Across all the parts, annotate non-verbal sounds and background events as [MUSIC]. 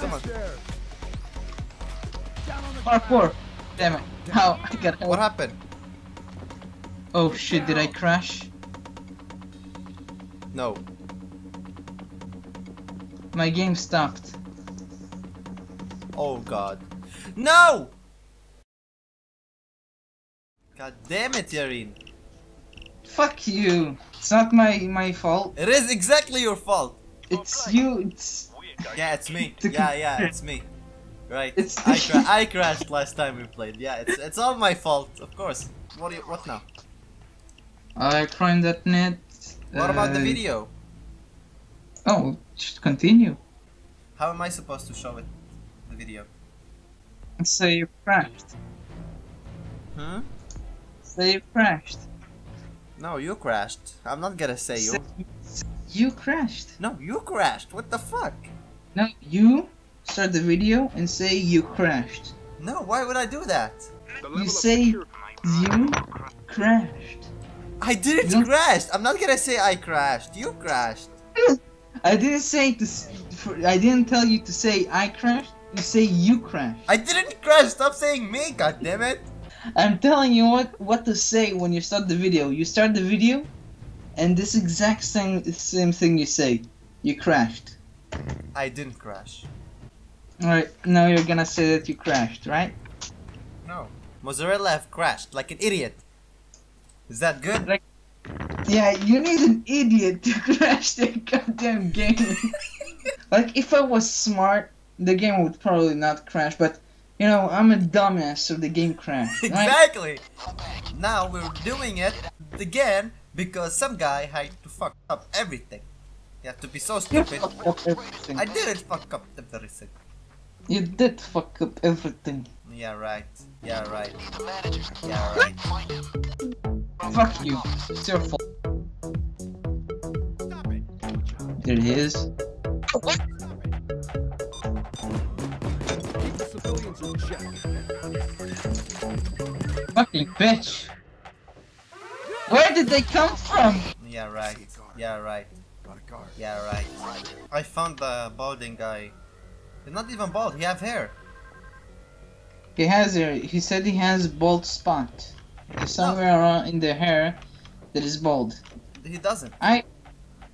come on. Parkour! Damn it. How? I got What happened? Oh shit, did I crash? No. My game stopped. Oh god. No! God damn it, Yarin. Fuck you! It's not my my fault. It is exactly your fault. It's you. It's Yeah, it's me. [LAUGHS] Yeah, yeah, it's me. Right. It's I, [LAUGHS] cra I crashed last time we played. Yeah, it's it's all my fault, of course. What do you, what now? I crime.net. What about the uh, video? Oh, just continue. How am I supposed to show it? The video. Say you crashed. Hmm? Say you crashed. No, you crashed. I'm not gonna say you. Say- you crashed. No, you crashed. What the fuck? No, you start the video and say you crashed. No, why would I do that? You say you crashed. I didn't You crash. I'm not gonna say I crashed. You crashed. I didn't say to. For, I didn't tell you to say I crashed. You say you crashed. I didn't crash. Stop saying me. God damn it. I'm telling you what what to say when you start the video. You start the video, and this exact same same thing you say. You crashed. I didn't crash. All right, now you're gonna say that you crashed, right? No. Mozzarella have crashed like an idiot. Is that good? Like- Yeah, you need an idiot to [LAUGHS] crash the goddamn game. [LAUGHS] like if I was smart, the game would probably not crash. But you know, I'm a dumbass, so the game crashed. [LAUGHS] Right? Exactly. Now we're doing it again because some guy had to fuck up everything. You have to be so stupid. fucked up everything. I didn't fuck up everything. You did fuck up everything. Yeah, right. Yeah, right. Yeah, right. Fuck you. It's your fault. There it is. Fucking bitch. Where did they come from? Yeah, right. Yeah, right. Yeah, right. I found the balding guy. He's not even bald. He have hair. He has a. He said he has bald spot. There's somewhere around in the hair that is bald. He doesn't. I.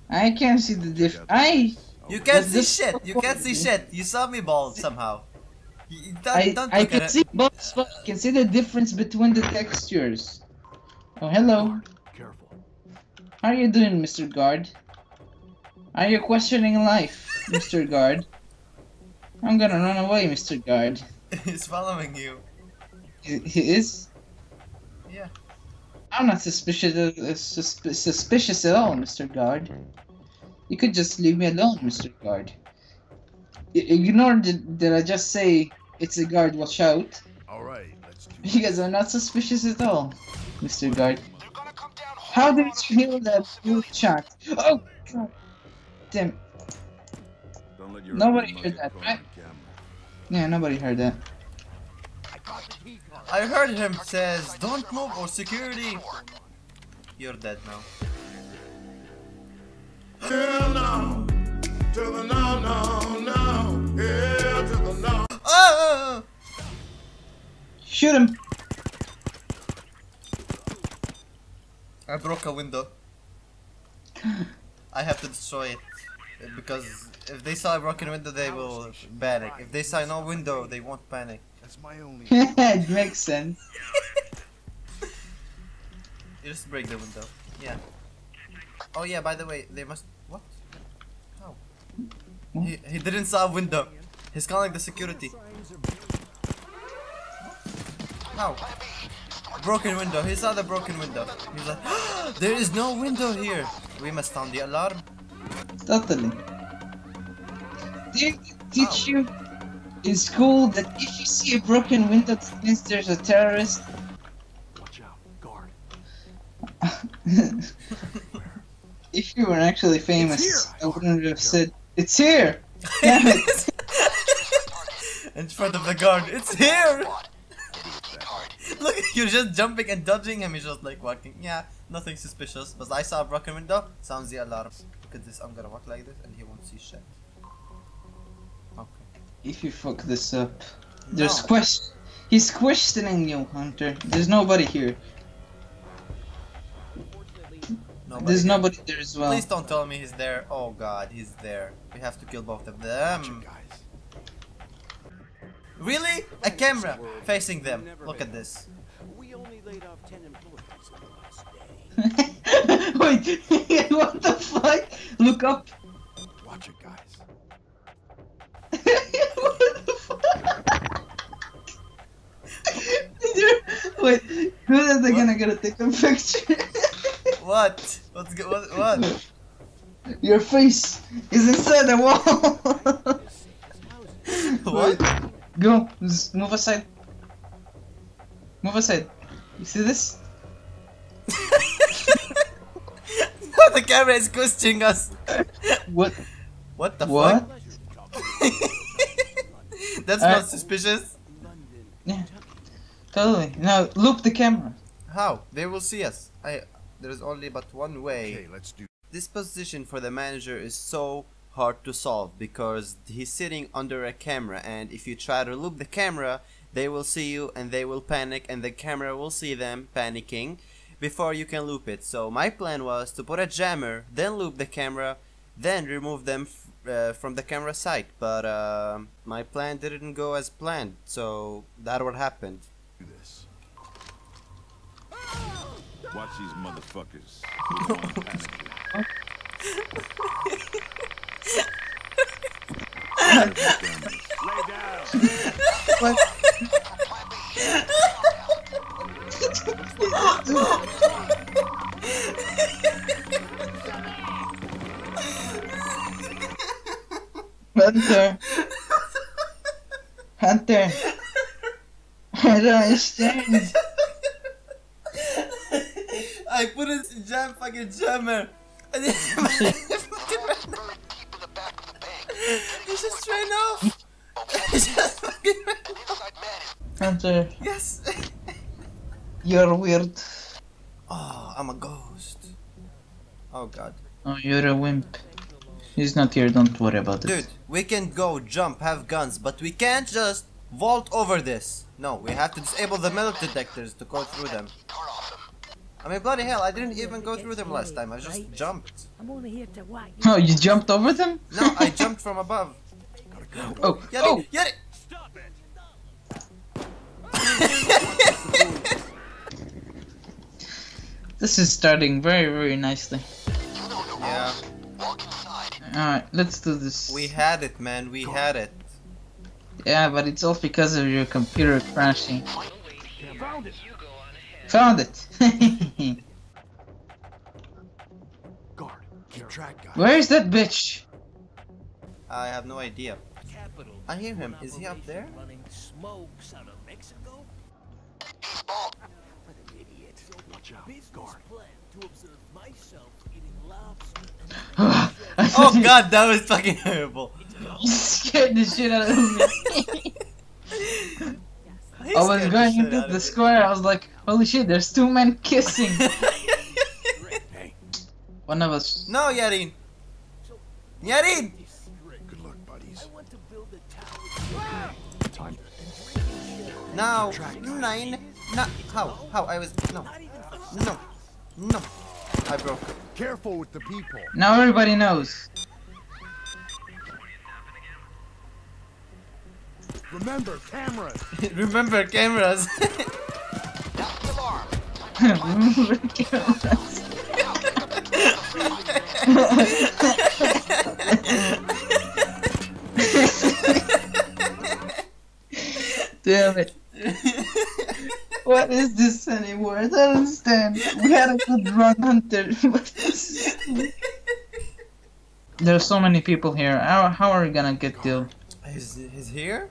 I can't see the diff. I. You can't see this- shit. You can't see shit. You saw me bald [LAUGHS] somehow. You, you don't, I, don't I can at see it. both spots. I can see the difference between the textures. Oh, hello. Careful. How are you doing, Mr. Guard? Are you questioning life, Mr. Guard? I'm gonna run away, Mr. Guard. He's following you. He, he is? Yeah. I'm not suspicious, of, uh, susp- suspicious at all, Mr. Guard. You could just leave me alone, Mr. Guard. I- ignore that, that I just say it's a guard, watch out. All right, let's do Because I'm not suspicious at all, Mr. Guard. How did you hear that blue shot? Oh, God. Damn. Don't let your Nobody heard that, right? caught on camera. Yeah, nobody heard that. I heard him says, "Don't move or security." You're dead now. Hell no. To the no, no, no. Yeah, to the no. Ah! Shoot him! I broke a window. [LAUGHS] I have to destroy it because if they saw a broken window, they will panic. If they saw no window, they won't panic. That's my only. it makes sense. You just break the window. Yeah. Oh yeah. By the way, they must. What? How? He he didn't saw a window. He's calling the security. How? Broken window. He saw the broken window. He's like, [GASPS] there is no window here. We must sound the alarm. Totally. Did they teach you in school that if you see a broken window, it means there's a terrorist? Watch out, guard. [LAUGHS] if you were actually famous. I wouldn't have said, It's here! Damn it! [LAUGHS] In front of the guard. It's here! Look, [LAUGHS] you're just jumping and dodging him. He's just like walking. Yeah, nothing suspicious. But I saw a broken window. Sounds the alarm. Look at this. I'm gonna walk like this and he won't see shit. Okay. if you fuck this up. There's No. quest. He's questioning you, Hunter. There's nobody here. Nobody There's here. nobody there as well. Please don't tell me he's there. Oh god, he's there. We have to kill both of them. Guys. Really? A camera facing them. Look at this. We only laid off 10 employees on the last day. [LAUGHS] Wait, [LAUGHS] what the fuck? Look up. Watch it, guys. [LAUGHS] what the fuck? [LAUGHS] Wait, who is they gonna gonna take a picture? What? What's go- what? What? Your face is inside the wall. What? Go, move aside. Move aside. You see this? The camera is questioning us. What? What the What? fuck? [LAUGHS] That's Uh, not suspicious. Yeah. Totally. Now loop the camera. How? They will see us. I. There's only but one way. Okay, let's do. This position for the manager is so hard to solve because he's sitting under a camera and if you try to loop the camera they will see you and they will panic and the camera will see them panicking before you can loop it so my plan was to put a jammer then loop the camera then remove them f- uh, from the camera site but uh, my plan didn't go as planned so that what happened do this. Watch these motherfuckers. Who's the one? Lay down. What? [LAUGHS] Hunter. Hunter. I don't understand. I put a jam fucking jammer and then [LAUGHS] He [LAUGHS] [LAUGHS] just ran off. He just fucking ran off. Hunter, Yes. You're weird. Oh, I'm a ghost. Oh god. Oh, you're a wimp. He's not here, don't worry about it. Dude, we can go, jump, have guns, but we can't just vault over this. No, we have to disable the metal detectors to go through them. I mean, bloody hell, I didn't even go through them last time. I just jumped. I'm only here to whack you. Oh, you jumped over them? No, I jumped from above. Oh, Get oh, it! Get [LAUGHS] it! [LAUGHS] this is starting very, very nicely. Yeah, Alright, let's do this. we had it, man. We had it. Yeah, but it's all because of your computer crashing. Found it. Found it! [LAUGHS] Guard. Keep track, guys. Where is that bitch? I have no idea. I hear him. Is he up there? Running smokes out of Mexico? What an idiot. Watch out. Business Guard. plan to observe myself eating lobster and Oh god, that was fucking horrible. [LAUGHS] You scared the shit out of me. [LAUGHS] I was going shit into the of square, I was like, holy shit, there's two men kissing. [LAUGHS] Hey, One of us. no, Yarin. Yarin! good luck, buddies. I want to build a tower. Time. No, nine. No, how? How? I was. No. No. No. I broke. Careful with the people. Now everybody knows. Remember, cameras. [LAUGHS] Remember cameras. [LAUGHS] Remember cameras. [LAUGHS] Damn it. What is this anymore? I don't understand. We had a good run, Hunter. [LAUGHS] What is- There's so many people here. How, how are we gonna get deal? He's, he's here?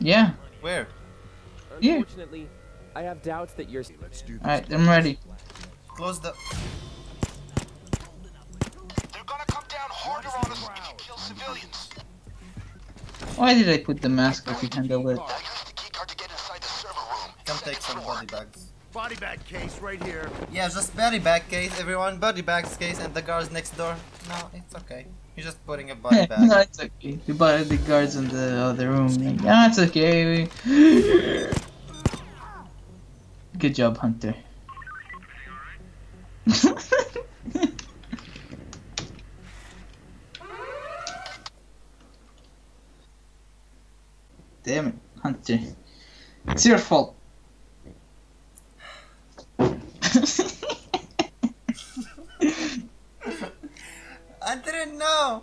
Yeah. Where? Yeah. Unfortunately, I have doubts that you're. Let's do this. Alright, I'm ready. Close the. They're gonna come down harder on us if you kill civilians. Why did I put the mask if you handle it? Body bags. Body bag case right here. Yeah, just body bag case, everyone. Body bags case, and the guards next door. No, it's okay. He's just putting a body [LAUGHS] back. no, it's okay. You bought the guards in the other room. Yeah, it's okay. [GASPS] Good job, Hunter. [LAUGHS] Damn it, Hunter. It's your fault. I didn't know.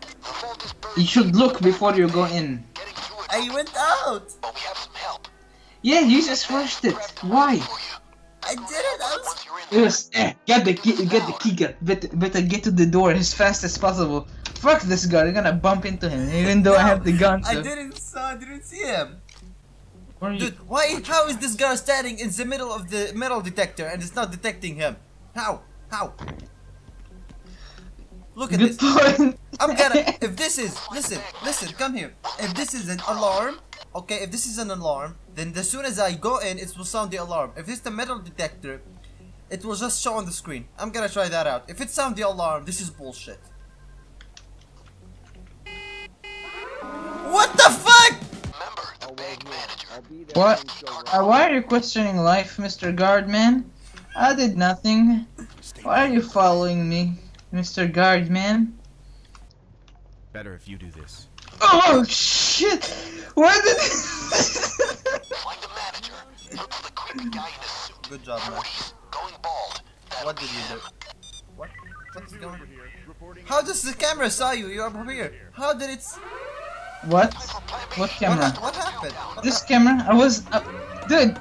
The vault is buried. you should look before you go in. Getting through. I went out. But we have some help. Yeah, you just rushed it. Why? I did it. I was. Once you're in It there, was eh, get the key, get the key, get better, better get to the door as fast as possible. Fuck this guy, I'm gonna bump into him, even though I have the gun. I didn't saw. I didn't see him. Where you? Dude, why? How is this guy standing in the middle of the metal detector and it's not detecting him? How? How? Look at Good this. point. I'm gonna. [LAUGHS] If this is, listen, listen, come here. If this is an alarm, okay, if this is an alarm, then as soon as I go in, it will sound the alarm. If it's the metal detector, it will just show on the screen. I'm gonna try that out. If it sound the alarm, this is bullshit. What the fuck? remember the bank manager. I'll be there What? when you show Uh, why are you questioning life, Mr. Guardman? I did nothing. Why are you following me, Mr. Guardman? Better if you do this. Oh shit! Why did? [LAUGHS] Find the manager. Look for the creepy guy in a suit. Good job, man. going bald. That'll What did you do? What? What's going on? How does the camera saw you? You're over here. How did it? what? For plan B. What What, camera? ha- what happened? What This hap- camera? I was, uh, dude.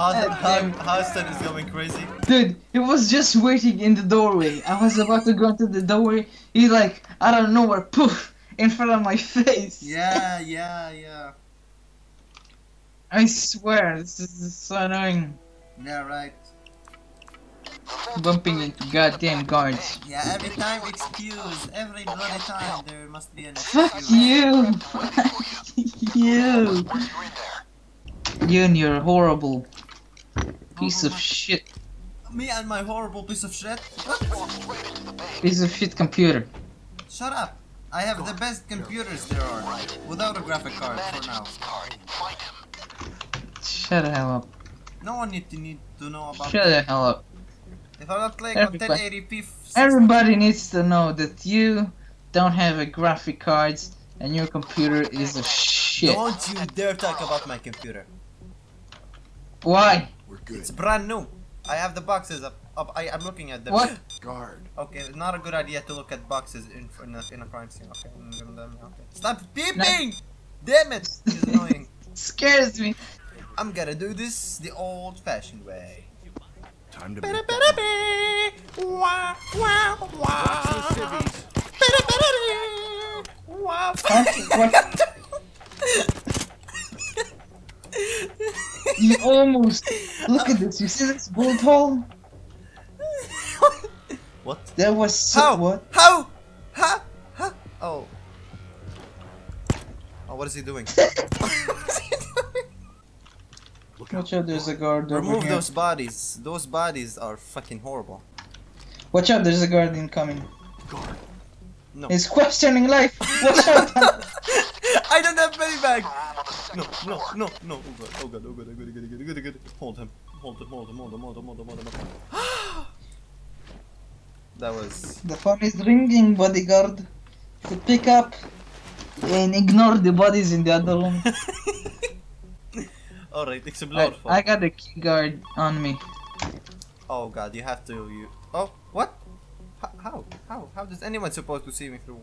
How did, how, is going crazy. Dude, he was just waiting in the doorway. I was about to go into the doorway. He like, I don't know where, poof, in front of my face. Yeah, [LAUGHS] yeah, yeah. I swear, this is so annoying. Yeah, right. Bumping into goddamn guards. Yeah, every time excuse. Every bloody time there must be an Fuck excuse. you! [LAUGHS] Fuck you! Once you're You and your horrible piece of oh shit. Me and my horrible piece of shit. What? walk right into the bank. Piece of shit computer. Shut up. I have the best computers there are. Without a graphic card for now. Manager's card. Find him. Shut the hell up. No one need to need to know about Shut the hell up. If I'm not playing on Everybody- 1080p. f- Everybody needs to know that you don't have a graphic cards and your computer is a shit. Don't you dare talk about my computer. Why? We're good. It's brand new. I have the boxes up. up. I, I'm looking at them. What? Guard. Okay, not a good idea to look at boxes in in a, in a crime scene. Okay, I'm gonna, okay. Stop beeping! Damn it! It's annoying. [LAUGHS] Scares me. I'm gonna do this the old-fashioned way. Time to make that What? [LAUGHS] You almost look at this. You see this bullet hole? [LAUGHS] what? There was so How? what? How? How? How? Oh. Oh, what is he doing? look [LAUGHS] Watch out, there's a guard over Remove here. those bodies. Those bodies are fucking horrible. Watch out, there's a guard incoming. guard. No. He's questioning life. Watch out. [LAUGHS] I don't have money bag. Room ah, on the second No, no, no, no. Oh god, oh god, oh god, oh god, oh god, oh god, oh god. Hold him. Hold him, hold him, hold him, hold him, hold him, hold him, hold him. [GASPS] That was. the phone is ringing, bodyguard. To pick up and ignore the bodies in the other room. [LAUGHS] Alright, explode. I, for- I got a key guard on me. Oh god, you have to. You. Oh, what? How? How? How, how does anyone supposed to see me through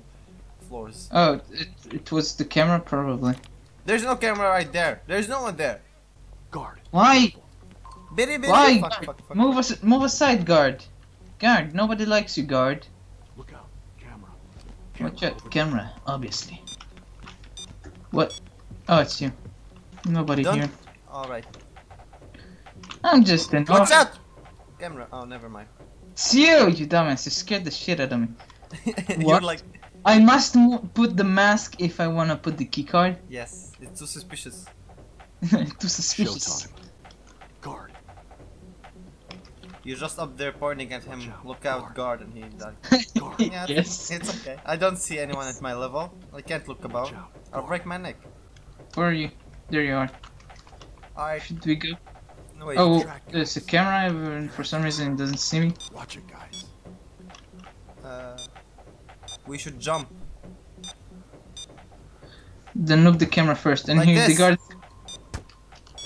floors? Oh, it, it was the camera probably. There's no camera right there. There's no one there. Guard. Why? Bitty bitty. Why? Fuck, fuck, fuck. Move us, move aside, guard. Guard, nobody likes you, guard. Look out. Camera. Watch out, over camera, obviously. What? Oh, it's you. Nobody Don't- here. Alright. I'm just an. Watch out! Camera. Oh, never mind. It's you, you dumbass. You scared the shit out of me. [LAUGHS] You're What? like. I must mo- put the mask if I wanna put the keycard. Yes, it's too suspicious. [LAUGHS] Too suspicious. Showtime. Guard. You're just up there pointing at him. Look out, guard, and he like. [LAUGHS] Yeah, yes. it's okay. I don't see anyone at my level. I can't look above. I'll break my neck. Where are you? There you are. Alright, Should we go? no wait. Oh, there's a camera and for some reason it doesn't see me. Watch it, guys. Uh, we should jump. Then move the camera first. And Like here the this. guard.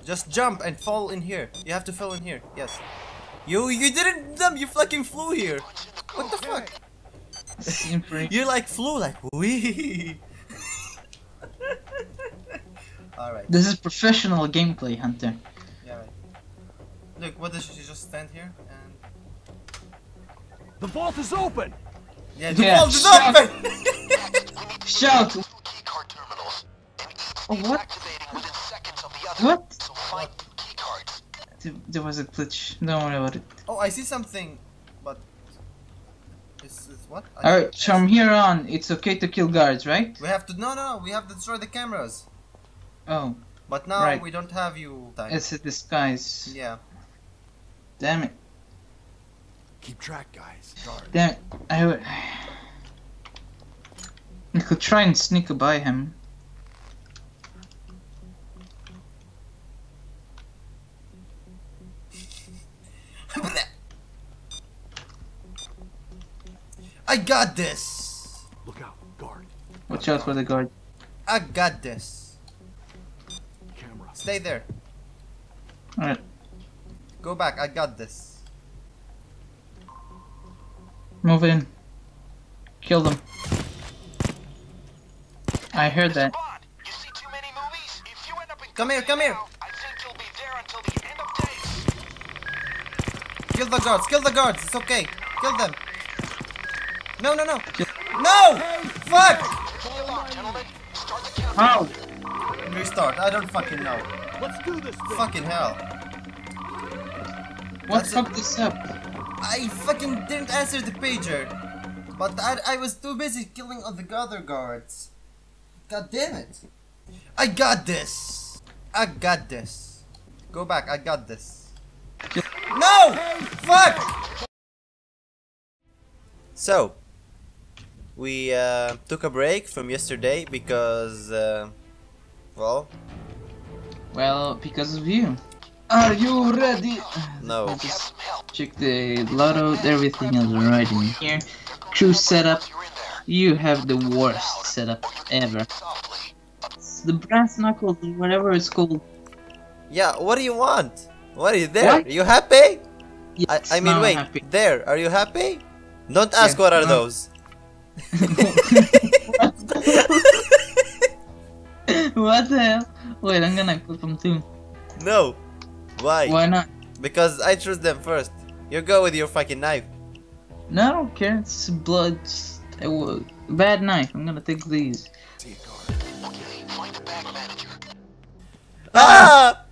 Just jump and fall in here. You have to fall in here. Yes. You you didn't jump. You fucking flew here. What the fuck? Same for You like flew like wee. [LAUGHS] All right. This is professional gameplay, Hunter. Yeah. Right. Look, what does she just stand here and? The vault is open! Yeah, the Yeah, vault is shut- open. Shout! Key card terminals. And each Oh, what? activating within seconds of the other. What? So find two key cards. There, there was a glitch. Don't worry about it. oh, I see something, but. Is is what? Alright, from here on, it's okay to kill guards, right? We have to no no no. We have to destroy the cameras. Oh, But now Right. we don't have you time. it's a disguise. Yeah. Damn it. Keep track, guys. Guard. Damn. I would. [SIGHS] We could try and sneak by him. I got this. Look out. Guard. Watch out for the guard. I got this. Camera. Stay there. Alright. Go back. I got this. Move in. Kill them. I heard that. Bond, you see too many movies? If you end up in Come here, come here. I think you'll be there until the end of days. Kill the guards. Kill the guards. It's okay. Kill them. No no no. No! Fuck! Hold on, gentlemen. Start the. How? Restart. I don't fucking know. Let's do this thing! Fucking hell. What That's fucked this up? I fucking didn't answer the pager. But I, I was too busy killing all the other guards. God damn it. I got this. I got this. Go back. I got this. No! Fuck! So, we uh, took a break from yesterday because, uh, well, Well, because of you. Are you ready? no. Just check the loadout, everything is right in here. Crew setup. You're in there. You have the worst setup ever. It's the brass knuckles, whatever it's called. Yeah, what do you want? What are you there? What? Are you happy? Yes, I, I mean, wait, happy. there, are you happy? Don't ask Yeah, what are no. those. [LAUGHS] [LAUGHS] what the hell? Wait, I'm gonna clip them too. No. Why? Why not? Because I chose them first. You go with your fucking knife. No, I don't care. It's blood. It's a w- bad knife. I'm gonna take these. See it, guard. Okay, find the bank manager. Ah!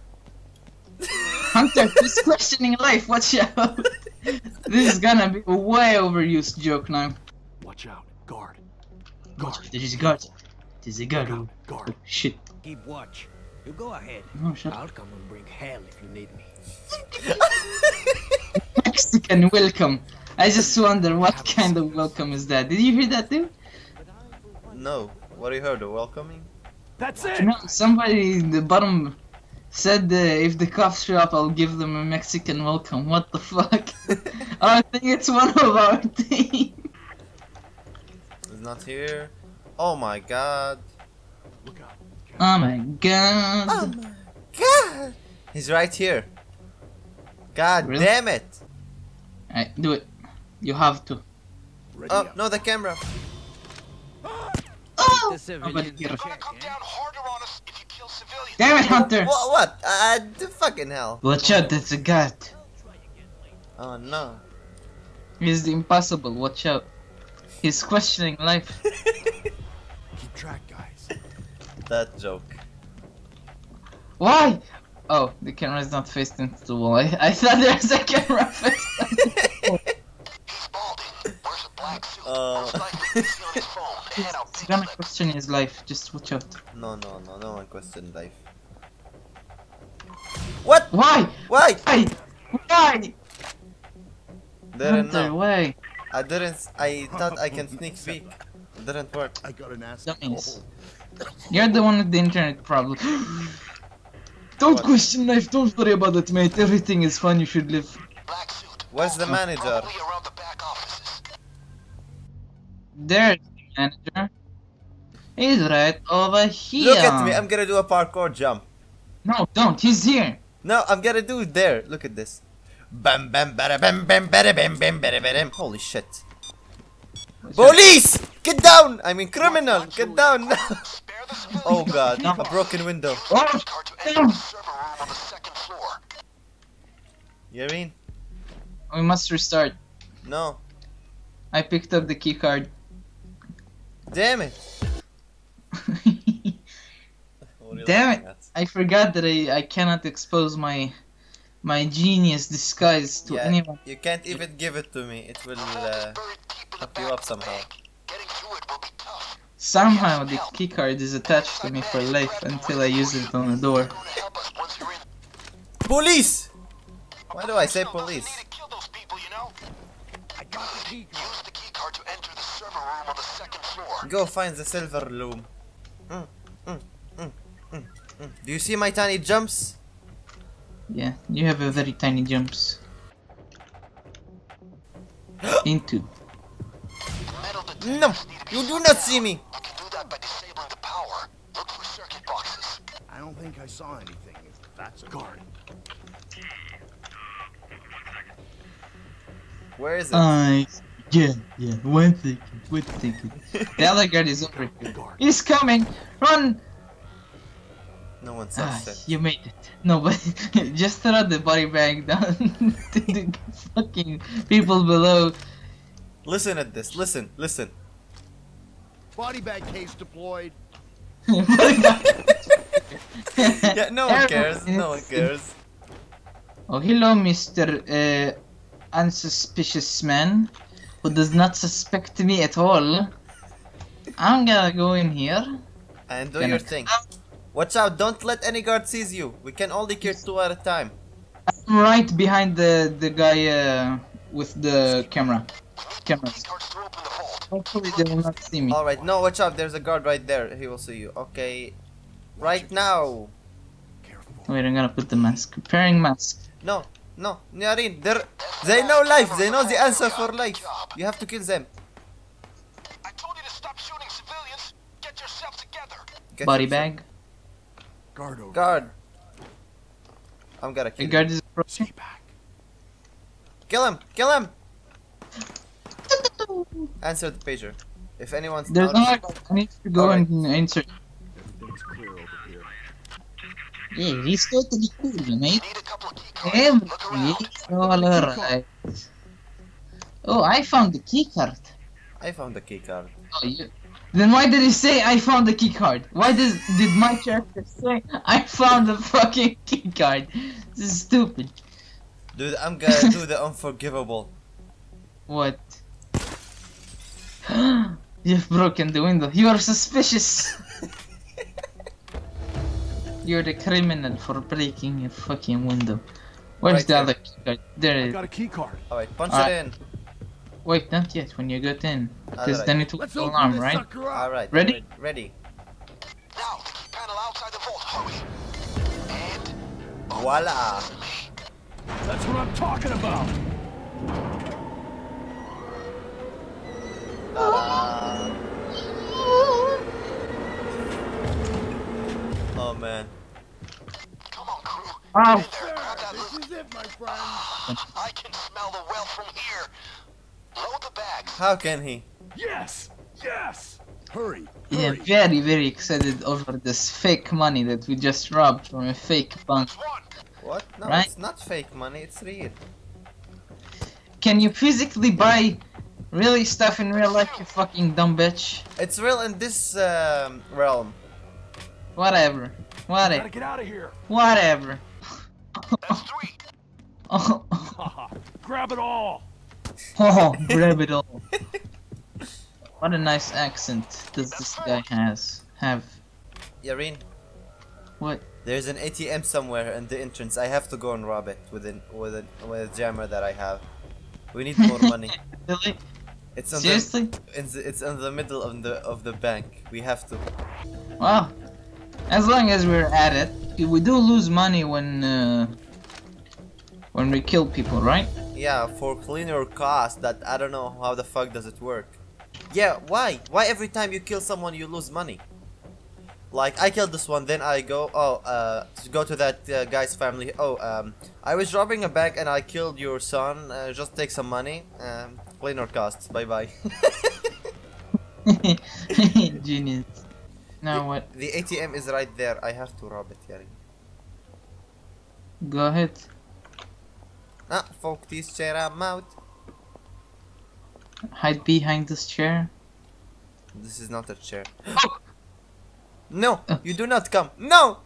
Hunter, who's questioning life? Watch out. this is gonna be a way overused joke now. Watch out. Guard. Guard. There is a guard. There's a guard. Look Oh. Guard. shit. Keep watch. You go ahead. Oh, shut. I'll come and bring hell if you need me. [LAUGHS] Mexican welcome. I just wonder what kind of welcome is that. Did you hear that too? no. What you heard? A welcoming? That's it! You know, somebody in the bottom said uh, if the cops show up, I'll give them a Mexican welcome. What the fuck? [LAUGHS] I think it's one of our [LAUGHS] team. He's not here. Oh my god. Look out. Oh my god. Oh my god. He's right here. God Really? damn it. Alright, do it. You have to. Ready Oh, up. no, the camera. Oh! The Oh, but civilians here. in Gonna come down harder on us if you kill civilians. Damn it, Hunter! What? What? Uh, the fucking hell. Watch out, that's a guard. Oh no. He's impossible, watch out. He's questioning life. [LAUGHS] Keep track, guys. That joke. Why? Oh, the camera is not faced into the wall. I, I thought there was a camera [LAUGHS] faced into [LAUGHS] the wall. A black suit. Uh. Most likely you see on his phone. The head He's gonna question his life. Just watch out. No, no, no, no one questioned life. What? Why? Why? Why? Why? Didn't Hunter, know. why? I didn't. I thought I can sneak peek. Didn't work. I got an ass. Dummies. You're the one with the internet problem. [GASPS] don't What? question life, don't worry about it, mate. Everything is fine, you should live. Black suit. Where's the manager? Probably around the back offices. There's the manager. He's right over here. Look at me. I'm gonna do a parkour jump. No, don't. He's here. No, I'm gonna do it there. Look at this. Bam bam bada bam bam bada bam bam bada bam. Holy shit. Police! Get down! I mean criminal! Get down! [LAUGHS] Spare the civilians. oh god, a broken window. Oh, Car to enter the server room on the second floor. Yarin? we must restart. No. I picked up the key card. Damn it. What are you Damn it. I forgot that I, I cannot expose my my genius disguise to Yeah, anyone. you can't even give it to me. It will Vault uh, is buried deep in the fuck you back up of somehow. Bank. Getting through it will be tough. Somehow the key card is attached to me for life until I use it on the door. You're going to help us once you're in. Police! Why do I say No, but we police? need to kill those people, you know? I got the key card. Use the key card to enter the server room on the second floor. Go find the silver loom. Mm, mm, mm. Do you see my tiny jumps? Yeah, you have a very tiny jumps. [GASPS] Into. No! need to be You do not see me! You can do that by disabling the power. Look for circuit boxes. I don't think I saw anything. If that's a guard. Where is it? I yeah yeah one second one second. the other guard is over here. He's coming! Run! no one Ah, says you made it. No, but [LAUGHS] just throw the body bag down [LAUGHS] to the fucking people below. Listen at this. Listen, listen. Body bag case deployed. [LAUGHS] Yeah, no one cares. No one cares. Oh, hello, Mr. Uh, unsuspicious man who does not suspect me at all. I'm gonna go in here. And do Gonna- your thing. Watch out! Don't let any guard seize you. We can only kill two at a time. I'm right behind the the guy uh, with the camera. Cameras. Key cards to open the vault. Hopefully they will not see me. All right. No, watch out. There's a guard right there. He will see you. Okay. Right now. Wait, I'm gonna put the mask. Preparing mask. No, no, Nyarin, they're, they know life, they know the answer for life. You have to kill them. I told you to stop shooting civilians. Get yourself together. Get Body yourself- bag. Guard over. Guard. I'm gonna The kill him. guard is approaching. Stay back. Kill him, kill him. [LAUGHS] Answer the pager. If anyone's There's out, no. I need to go Alright. and answer. Everything's clear over here. Yeah, he's totally cool, mate. Need a couple of key cards. Look Everything around. is all alright. Oh, I found the key card. I found the key card. Oh, you. Then why did he say I found the key card? Why does did my character say I found the fucking key card? This is stupid. Dude, I'm gonna [LAUGHS] do the unforgivable. What? [GASPS] You've broken the window. You are suspicious. [LAUGHS] You're the criminal for breaking a fucking window. Where's Right the there. other key card? There it I got a key card. Alright, punch Alright. it in. Wait, not yet. When you get in, because Alright. then it will Let's go alarm, right? Alright. Ready? Ready. Now, the key panel outside the vault. Hurry. And Voila. That's what I'm talking about. Ta-da. Oh man. Come on, crew. Ow. Get in there. Grab that This is it, my friend. [SIGHS] I can smell the wealth from here. Load the bags. How can he? Yes. Yes. Hurry. Yeah, Hurry. very, very excited over this fake money that we just robbed from a fake bank. What? No, Right. it's not fake money, it's real. Can you physically buy really stuff in real life, you fucking dumb bitch? It's real in this um, realm. Whatever. Whatever. Gotta get out of here. Whatever. That's three. [LAUGHS] [LAUGHS] Oh, Grab it all. oh, grab it all. What a nice accent does this guy has have. Yarin, What? there's an ATM somewhere in the entrance. I have to go and rob it with an with a with a jammer that I have. We need more [LAUGHS] money. Really? It's on Seriously? the it's, it's in the middle of the of the bank. We have to. Well, as long as we're at it, we do lose money when uh, when we kill people, right? Yeah, for cleaner cost. That I don't know how the fuck does it work. Yeah, why? Why every time you kill someone you lose money? Like I killed this one, then I go oh uh to go to that uh, guy's family. Oh um I was robbing a bank and I killed your son. Uh, just take some money. Um, cleaner costs. Bye bye. [LAUGHS] [LAUGHS] Genius. Now what? the ATM is right there. I have to rob it. Yari. Go ahead. Ah, fuck this chair I'm out. Hide behind this chair. This is not a chair. no, you do not come. No.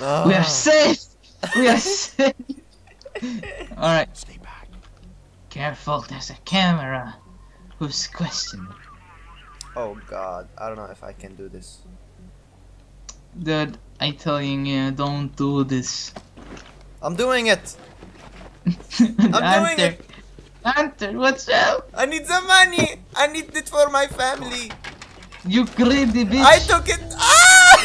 We Ah. are safe. We are [LAUGHS] safe. All right. Stay back. Careful. There's a camera. Who's questioning? Oh god, I don't know if I can do this. Dude, I telling you, don't do this. I'm doing it. [LAUGHS] I'm doing it. Hunter, what's up? I need the money. I need it for my family. You greedy bitch. I took it. Ah!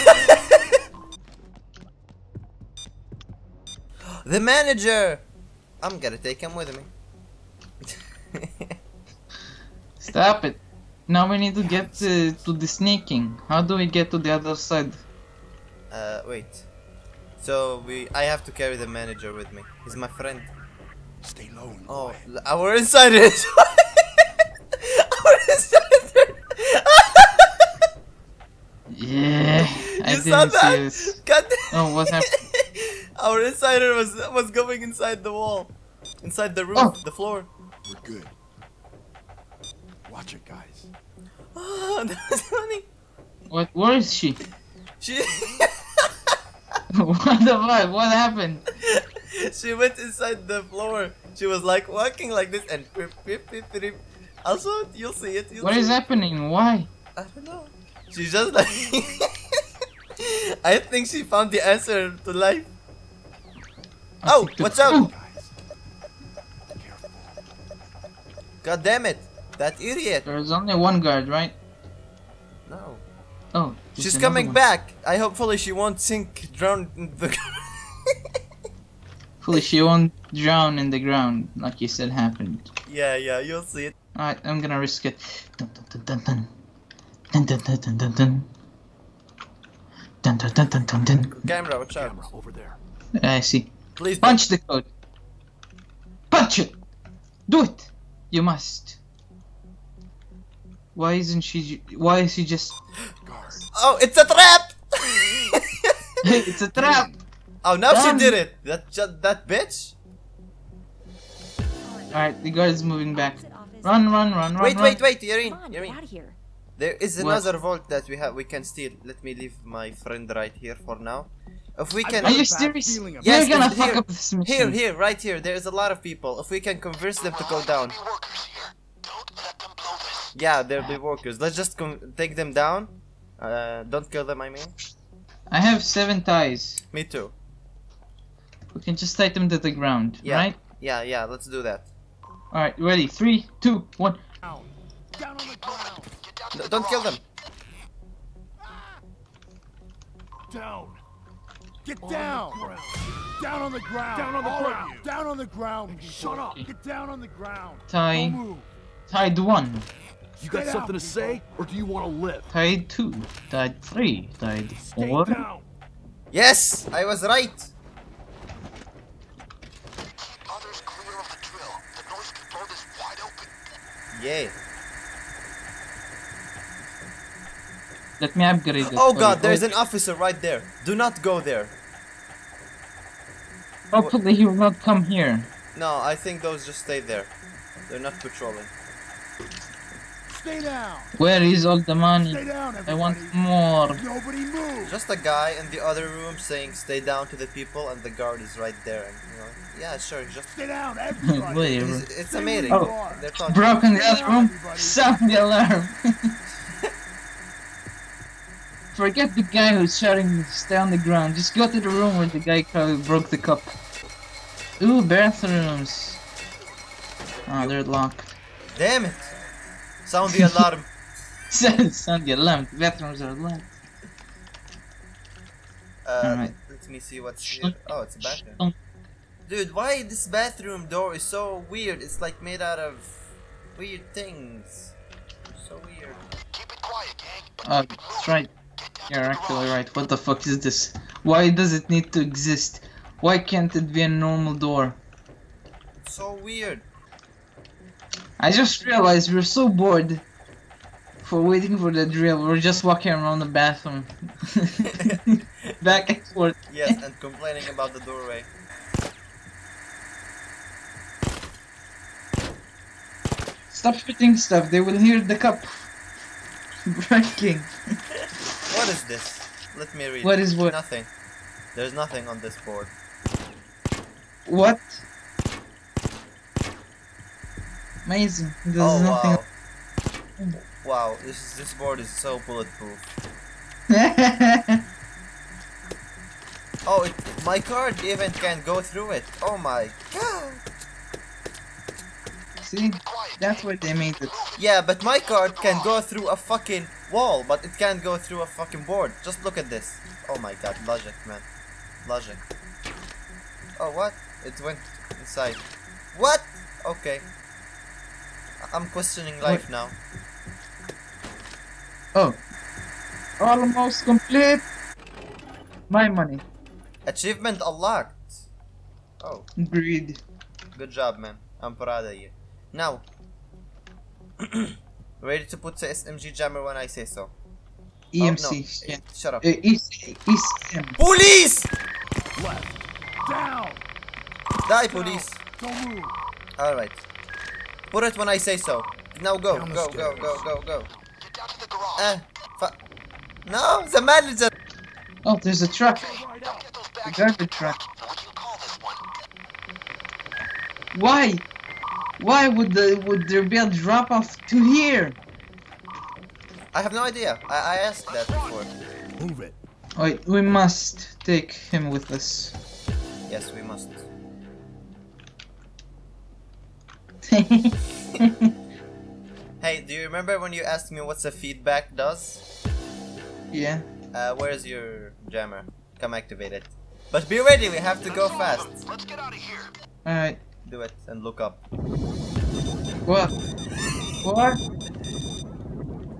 [GASPS] the manager. I'm gonna take him with me. [LAUGHS] Stop it. Now we need to get uh, to the sneaking. How do we get to the other side? uh, wait. So we, I have to carry the manager with me. He's my friend. Stay low and Oh, quiet. l- our insider is. [LAUGHS] our insider. Yeah, [LAUGHS] I you saw didn't see that? this. God. Oh, what happened? [LAUGHS] Our insider was was going inside the wall, inside the roof, Oh. the floor. We're good. Watch it, guys. Oh, that was funny. What? Where is she? She [LAUGHS] what the fuck? What happened? she went inside the floor. She was like walking like this and pip, pip, pip, pip. Also, you'll see it. You'll What see is it. happening? Why? I don't know. She's just like. [LAUGHS] I think she found the answer to life. Oh, watch out! Guys. God damn it! That idiot! There's only one guard, right? No. Oh, She's coming one. back. I hopefully she won't sink, drown in the. Hopefully [LAUGHS] she won't drown in the ground, like you said happened. yeah, yeah, you'll see it. Alright, I'm gonna risk it. Dun dun dun dun dun. Dun dun dun dun dun dun. Dun dun dun dun dun dun. Camera, watch out. Camera over there. I see. Please don't. Punch the code. Punch it! Do it! You must. Why isn't she? Why is she just? Guard. Oh, it's a trap! [LAUGHS] it's a trap! [LAUGHS] oh, now she did it. That ju- that bitch. Alright, the guard is moving back. Run, run, run, run. Wait, run. wait, wait, Yarin, Come on, get Yarin. out of here. There is What? another vault that we have. We can steal. Let me leave my friend right here for now. If we can. Are you serious? Yes, You're gonna it's fuck up this mission. Here, here, right here. There is a lot of people. If we can convince them to go down. Be workers here. Don't let them blow this. Yeah, there'll be workers. Let's just con- take them down. Uh, don't kill them, I mean. I have seven ties. Me too. We can just tie them to the ground, Yeah. right? Yeah, yeah, let's do that. Alright, ready? Three, two, one. Down. Down on the ground. Get down to No, don't kill them. Down. Get down. Down on the ground. Down on the ground. Down on the ground. Shut up. Get down on the ground. Tie. Don't move. Tied one. You got Stay something down, to say, or do you want to live? Tied two. Tied three. Tied Stay four. Yes, I was right. Others clear of the drill. The noise control is wide open. Yeah. Let me upgrade it. Oh god, there's an officer right there. Do not go there. Hopefully he will not come here. No, I think those just stay there. They're not patrolling. Stay down. Where is all the money? Stay down, I want more. Nobody move. Just a guy in the other room saying stay down to the people and the guard is right there and you know yeah sure just Stay down, [LAUGHS] everybody. Whatever. it's, it's a meeting. Oh. They're talking. Broke in the other room. Sound the alarm. [LAUGHS] Forget the guy who's shouting stay on the ground. Just go to the room where the guy probably broke the cup. Ooh, bathrooms. Oh, they're locked. Damn it! Sound the alarm. [LAUGHS] Sound the alarm. Bathrooms are locked. Uh, Alright. Let me see what's here. Oh, it's a bathroom. Dude, why this bathroom door is so weird? It's like made out of weird things. So weird. Keep it quiet, gang. Oh, that's right. You're actually right. What the fuck is this? Why does it need to exist? Why can't it be a normal door? So weird. I just realized we're so bored for waiting for the drill. We're just walking around the bathroom. [LAUGHS] Back and forth. Yes, and complaining about the doorway. Stop spitting stuff. They will hear the cup breaking. [LAUGHS] What is this? Let me read. What is what? Nothing. There's nothing on this board. What? Amazing. There's oh nothing. wow. Wow, this is, this board is so bulletproof. [LAUGHS] Oh, it, my card even can go through it. Oh my god. See? That's what they made it. Yeah, but my card can go through a fucking wall, but it can't go through a fucking board. Just look at this. Oh my god, logic, man. Logic. Oh, what? It went inside. What? Okay. I- I'm questioning life now. Oh. Almost complete. My money. Achievement unlocked. Oh, Greed. good job, man. I'm proud of you. Now, [CLEARS THROAT] ready to put the SMG jammer when I say so. Oh, no. EMC. yeah. Shut up. Uh, EC, ECM. Police! Left. Down. Die, police. Don't move. Alright. Put it when I say so. Now go, Down go, go, go, go, go. Get down to the garage. Uh, fu- No, the manager! Oh, there's a truck. Don't get those A garbage truck. What do you call this one? Why? Why would the would there be a drop off to here? I have no idea. I, I asked that before. Move it. Wait, we must take him with us. Yes, we must. [LAUGHS] Hey, do you remember when you asked me what's the feedback does? yeah. Uh, where's your jammer? Come activate it. But be ready, we have to go fast. Let's get out of here. Alright. Do it and look up. What? What?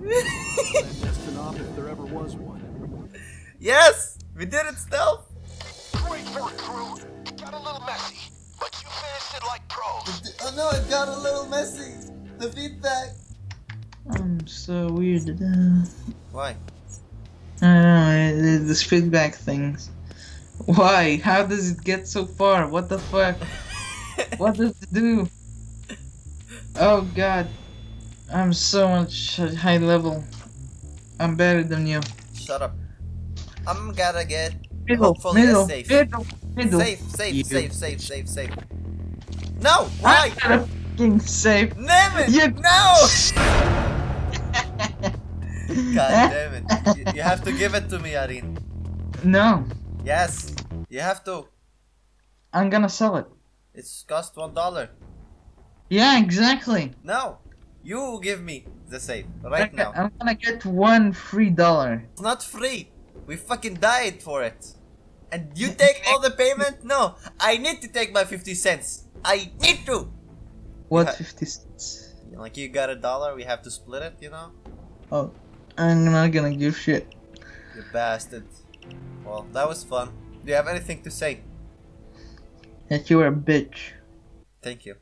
Clandestine op if there ever was one. Yes! We did it stealth! Great work, crew. It got a little messy, but you finished it like pros. Oh no, it got a little messy. The feedback. I'm so weird. Uh, Why? I don't know, uh, this feedback things. Why? How does it get so far? What the fuck? [LAUGHS] what does it do? Oh god. I'm so much at high level. I'm better than you. Shut up. I'm gonna get Middle, hopefully middle, a safe. middle, middle. Safe, safe, You. safe, safe, safe, safe. No! Ah, I'm Why? fucking safe. Damn it! You- No! [LAUGHS] God damn it. You, you have to give it to me, Yarin. No, Yes. You have to. I'm gonna sell it. It's cost one dollar. Yeah, exactly. No. You give me the safe right now. I'm gonna get one free dollar. It's not free. We fucking died for it. And you take all the payment? No. I need to take my 50 cents. I need to. What, Yeah. 50 cents? Like you got a dollar, we have to split it, you know? Oh, I'm not gonna give shit. You bastard. Well, that was fun. Do you have anything to say? That you are a bitch. Thank you.